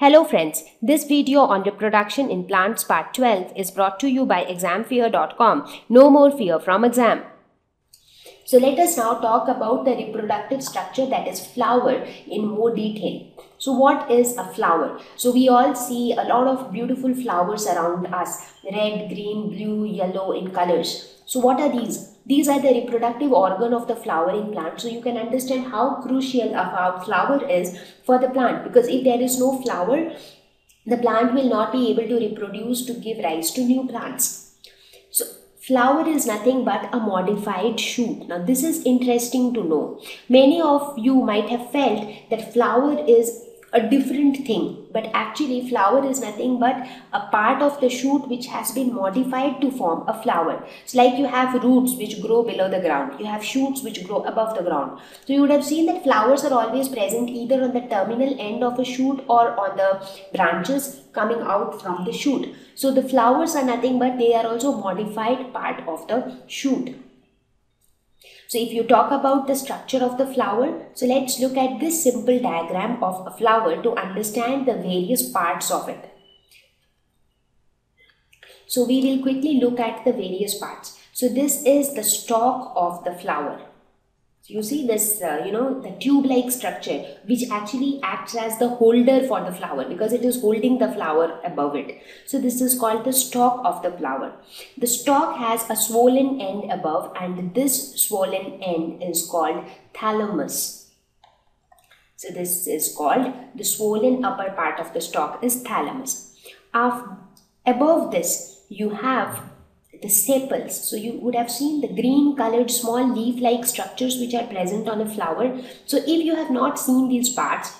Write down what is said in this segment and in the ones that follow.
Hello friends, this video on reproduction in plants part 12 is brought to you by examfear.com. No more fear from exam. So let us now talk about the reproductive structure that is flower in more detail. So what is a flower? So we all see a lot of beautiful flowers around us, red, green, blue, yellow in colors. So what are these? These are the reproductive organ of the flowering plant. So you can understand how crucial a flower is for the plant because if there is no flower, the plant will not be able to reproduce to give rise to new plants. So flower is nothing but a modified shoot. Now this is interesting to know. Many of you might have felt that flower is a different thing but actually flower is nothing but a part of the shoot which has been modified to form a flower. It's like you have roots which grow below the ground. You have shoots which grow above the ground. So you would have seen that flowers are always present either on the terminal end of a shoot or on the branches coming out from the shoot. So the flowers are nothing but they are also modified part of the shoot so if you talk about the structure of the flower, so let's look at this simple diagram of a flower to understand the various parts of it. So we will quickly look at the various parts. So this is the stalk of the flower you see this uh, you know the tube like structure which actually acts as the holder for the flower because it is holding the flower above it. So this is called the stalk of the flower. The stalk has a swollen end above and this swollen end is called thalamus. So this is called the swollen upper part of the stalk is thalamus. Above this you have the sepals. So you would have seen the green colored small leaf like structures which are present on a flower. So if you have not seen these parts,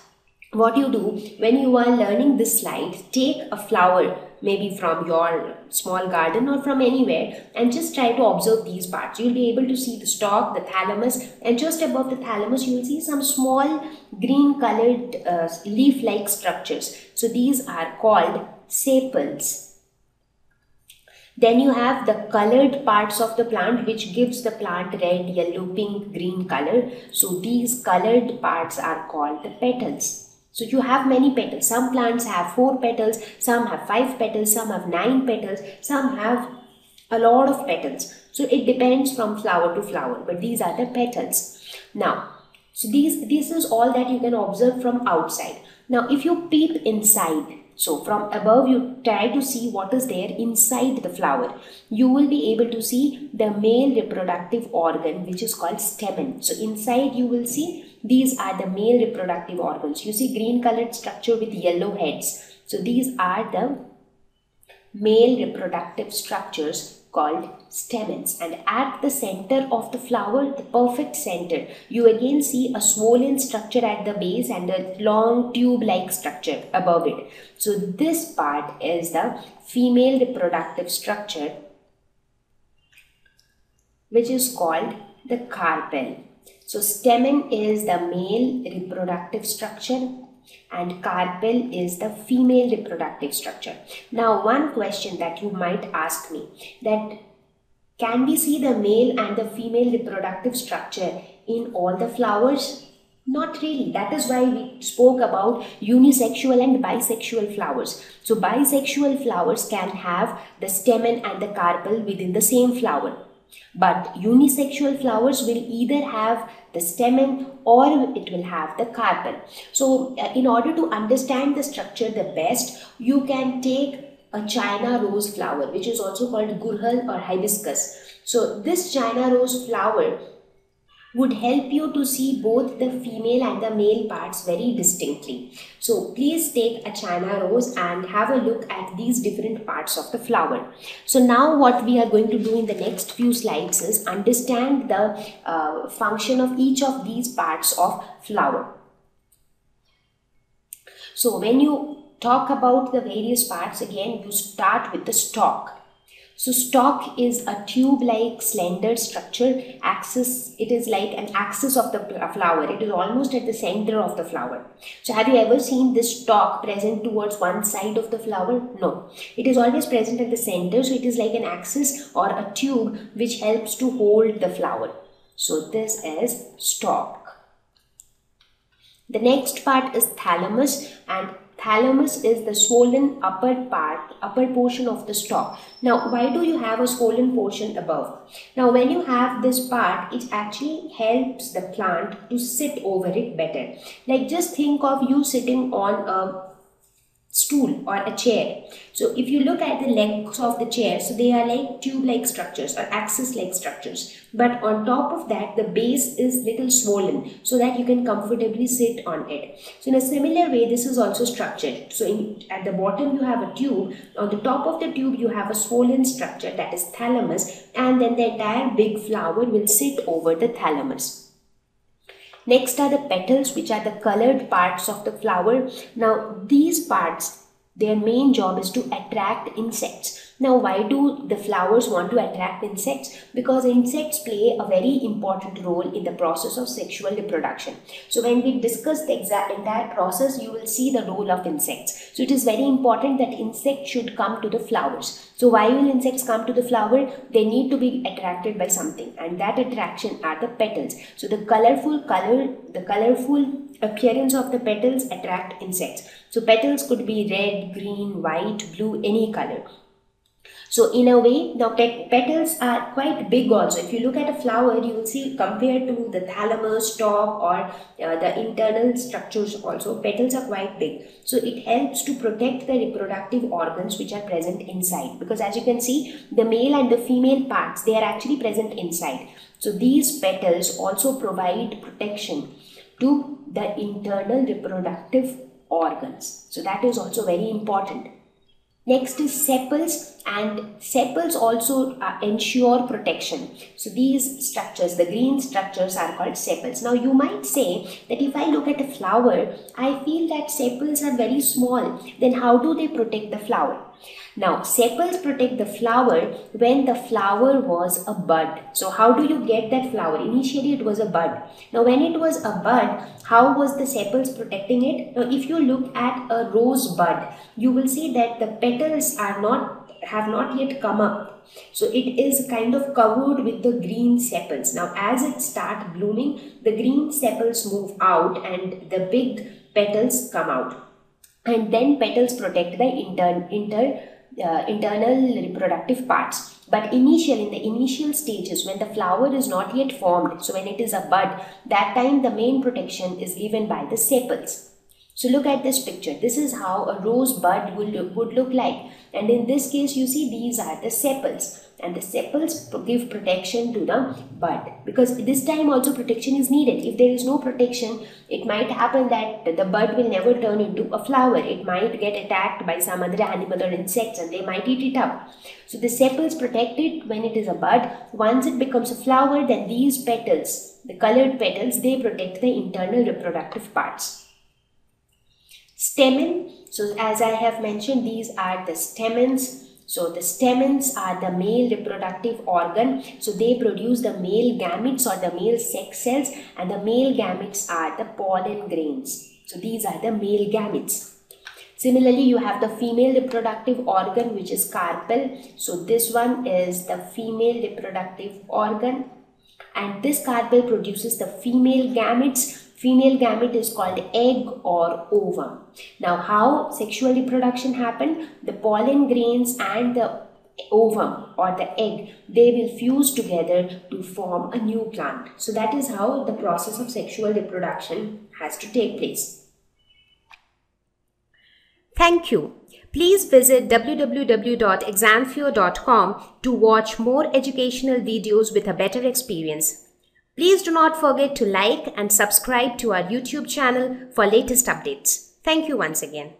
what you do when you are learning this slide, take a flower maybe from your small garden or from anywhere and just try to observe these parts. You'll be able to see the stalk, the thalamus and just above the thalamus you will see some small green colored uh, leaf like structures. So these are called sepals then you have the colored parts of the plant which gives the plant red, yellow, pink, green color. So these colored parts are called the petals. So you have many petals. Some plants have four petals, some have five petals, some have nine petals, some have a lot of petals. So it depends from flower to flower, but these are the petals. Now, so these this is all that you can observe from outside. Now, if you peep inside, so from above you try to see what is there inside the flower. You will be able to see the male reproductive organ which is called stamen. So inside you will see these are the male reproductive organs. You see green colored structure with yellow heads. So these are the male reproductive structures called stamens and at the center of the flower the perfect center you again see a swollen structure at the base and a long tube like structure above it. So this part is the female reproductive structure which is called the carpel. So stamen is the male reproductive structure and carpel is the female reproductive structure. Now one question that you might ask me that can we see the male and the female reproductive structure in all the flowers? Not really. That is why we spoke about unisexual and bisexual flowers. So bisexual flowers can have the stamen and the carpel within the same flower. But unisexual flowers will either have the stamen or it will have the carpel. So uh, in order to understand the structure the best, you can take a China rose flower which is also called gurhal or hibiscus. So this China rose flower would help you to see both the female and the male parts very distinctly. So please take a China rose and have a look at these different parts of the flower. So now what we are going to do in the next few slides is understand the uh, function of each of these parts of flower. So when you talk about the various parts again you start with the stalk so stalk is a tube-like slender structure. Axis, it is like an axis of the uh, flower. It is almost at the center of the flower. So have you ever seen this stalk present towards one side of the flower? No. It is always present at the center. So it is like an axis or a tube which helps to hold the flower. So this is stalk. The next part is thalamus and thalamus is the swollen upper part, upper portion of the stalk. Now, why do you have a swollen portion above? Now, when you have this part, it actually helps the plant to sit over it better. Like just think of you sitting on a stool or a chair. So if you look at the legs of the chair, so they are like tube-like structures or axis-like structures. But on top of that, the base is little swollen so that you can comfortably sit on it. So in a similar way, this is also structured. So in, at the bottom, you have a tube. On the top of the tube, you have a swollen structure that is thalamus. And then the entire big flower will sit over the thalamus. Next are the petals which are the colored parts of the flower. Now these parts, their main job is to attract insects. Now, why do the flowers want to attract insects? Because insects play a very important role in the process of sexual reproduction. So, when we discuss the entire process, you will see the role of insects. So, it is very important that insects should come to the flowers. So, why will insects come to the flower? They need to be attracted by something, and that attraction are the petals. So, the colorful color, the colorful appearance of the petals attract insects. So, petals could be red, green, white, blue, any color. So in a way, now petals are quite big also. If you look at a flower, you will see compared to the thalamus, stalk or uh, the internal structures also, petals are quite big. So it helps to protect the reproductive organs which are present inside. Because as you can see, the male and the female parts, they are actually present inside. So these petals also provide protection to the internal reproductive organs. So that is also very important. Next is sepals and sepals also uh, ensure protection. So these structures, the green structures are called sepals. Now you might say that if I look at a flower, I feel that sepals are very small. Then how do they protect the flower? Now, sepals protect the flower when the flower was a bud. So, how do you get that flower? Initially, it was a bud. Now, when it was a bud, how was the sepals protecting it? Now, if you look at a rose bud, you will see that the petals are not have not yet come up. So it is kind of covered with the green sepals. Now as it start blooming, the green sepals move out and the big petals come out. And then petals protect the inter, inter uh, internal reproductive parts. But initial, in the initial stages, when the flower is not yet formed, so when it is a bud, that time the main protection is given by the sepals. So look at this picture. This is how a rose bud would look, would look like. And in this case, you see these are the sepals. And the sepals give protection to the bud. Because this time also protection is needed. If there is no protection, it might happen that the bud will never turn into a flower. It might get attacked by some other animal or insects and they might eat it up. So the sepals protect it when it is a bud. Once it becomes a flower, then these petals, the colored petals, they protect the internal reproductive parts. Stamen, so as I have mentioned, these are the stamens. So the stamens are the male reproductive organ. So they produce the male gametes or the male sex cells and the male gametes are the pollen grains. So these are the male gametes. Similarly, you have the female reproductive organ which is carpel. So this one is the female reproductive organ and this carpel produces the female gametes Female gamete is called egg or ovum. Now how sexual reproduction happen? The pollen grains and the ovum or the egg, they will fuse together to form a new plant. So that is how the process of sexual reproduction has to take place. Thank you. Please visit www.examfear.com to watch more educational videos with a better experience. Please do not forget to like and subscribe to our YouTube channel for latest updates. Thank you once again.